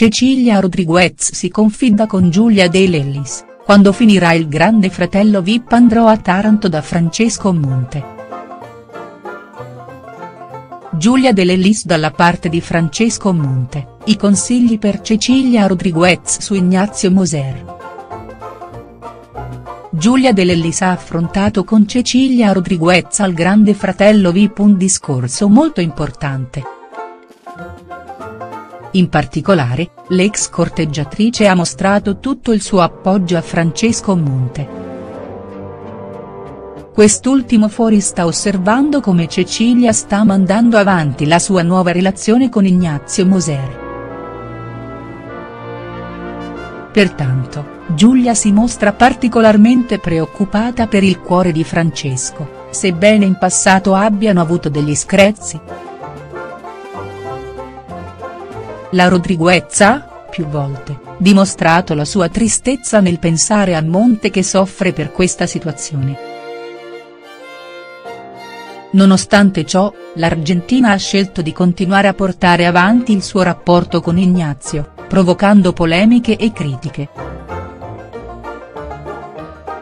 Cecilia Rodriguez si confida con Giulia De Lellis, quando finirà il grande fratello Vip andrò a Taranto da Francesco Monte. Giulia De Lellis dalla parte di Francesco Monte, i consigli per Cecilia Rodriguez su Ignazio Moser. Giulia De Lellis ha affrontato con Cecilia Rodriguez al grande fratello Vip un discorso molto importante. In particolare, l'ex corteggiatrice ha mostrato tutto il suo appoggio a Francesco Monte. Quest'ultimo fuori sta osservando come Cecilia sta mandando avanti la sua nuova relazione con Ignazio Moser. Pertanto, Giulia si mostra particolarmente preoccupata per il cuore di Francesco, sebbene in passato abbiano avuto degli screzi. La Rodriguez ha, più volte, dimostrato la sua tristezza nel pensare a Monte che soffre per questa situazione. Nonostante ciò, l'Argentina ha scelto di continuare a portare avanti il suo rapporto con Ignazio, provocando polemiche e critiche.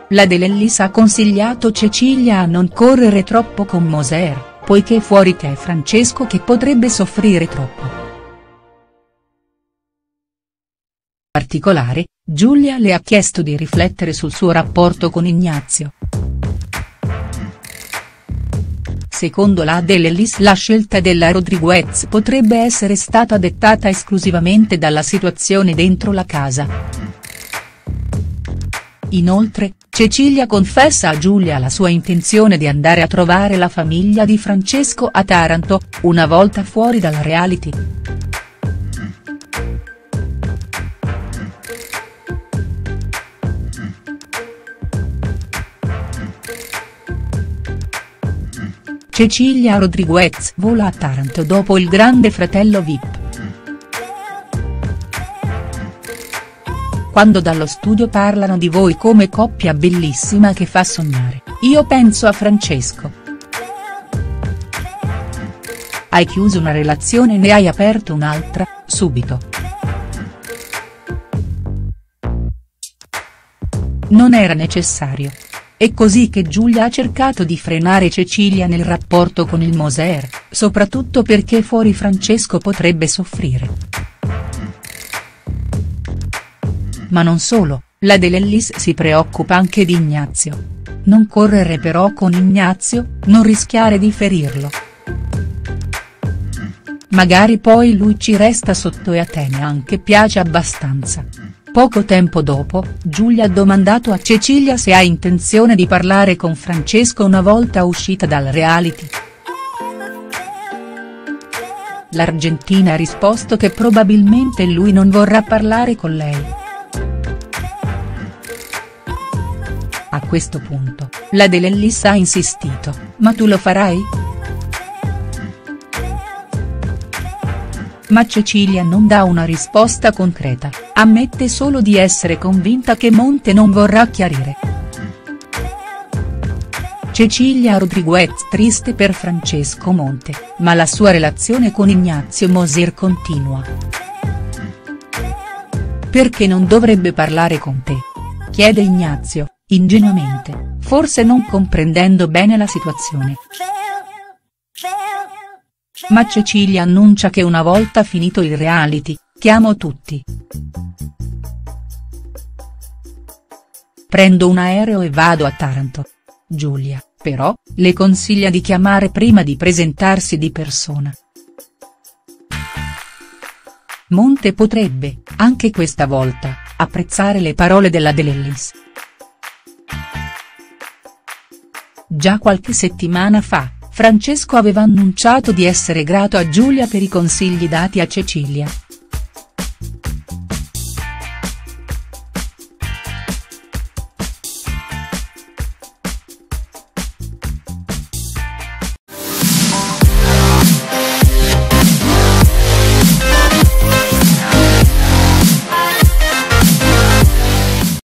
La De Lellis ha consigliato Cecilia a non correre troppo con Moser, poiché fuori c'è Francesco che potrebbe soffrire troppo. Particolare, Giulia le ha chiesto di riflettere sul suo rapporto con Ignazio. Secondo la De Lellis la scelta della Rodriguez potrebbe essere stata dettata esclusivamente dalla situazione dentro la casa. Inoltre, Cecilia confessa a Giulia la sua intenzione di andare a trovare la famiglia di Francesco a Taranto, una volta fuori dalla reality. Cecilia Rodriguez vola a Taranto dopo il grande fratello Vip. Quando dallo studio parlano di voi come coppia bellissima che fa sognare, io penso a Francesco. Hai chiuso una relazione e ne hai aperto un'altra, subito. Non era necessario. È così che Giulia ha cercato di frenare Cecilia nel rapporto con il Moser, soprattutto perché fuori Francesco potrebbe soffrire. Ma non solo, la De Lellis si preoccupa anche di Ignazio. Non correre però con Ignazio, non rischiare di ferirlo. Magari poi lui ci resta sotto e a te neanche piace abbastanza. Poco tempo dopo, Giulia ha domandato a Cecilia se ha intenzione di parlare con Francesco una volta uscita dal reality. L'Argentina ha risposto che probabilmente lui non vorrà parlare con lei. A questo punto, la De Lellis ha insistito, ma tu lo farai?. Ma Cecilia non dà una risposta concreta, ammette solo di essere convinta che Monte non vorrà chiarire. Cecilia Rodriguez triste per Francesco Monte, ma la sua relazione con Ignazio Moser continua. Perché non dovrebbe parlare con te? Chiede Ignazio, ingenuamente, forse non comprendendo bene la situazione. Ma Cecilia annuncia che una volta finito il reality, chiamo tutti. Prendo un aereo e vado a Taranto. Giulia, però, le consiglia di chiamare prima di presentarsi di persona. Monte potrebbe, anche questa volta, apprezzare le parole della De Lellis. Già qualche settimana fa, Francesco aveva annunciato di essere grato a Giulia per i consigli dati a Cecilia.